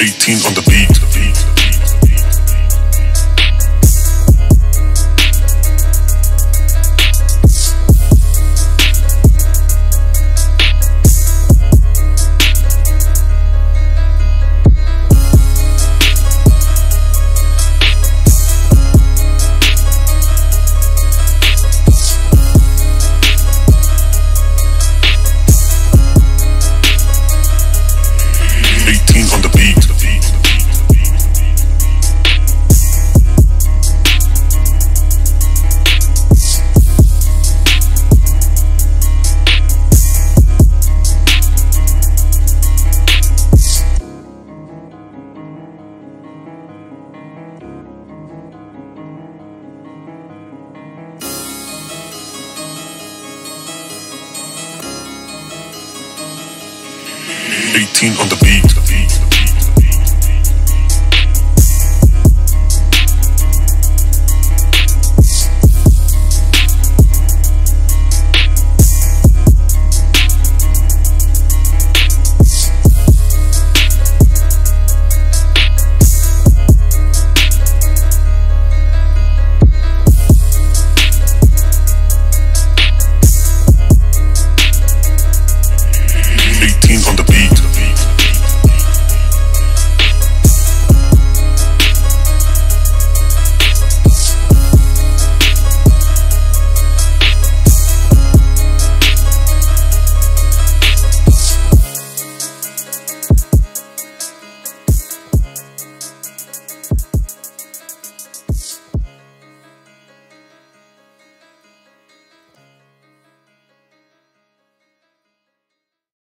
18 on the beat. 18 on the beat.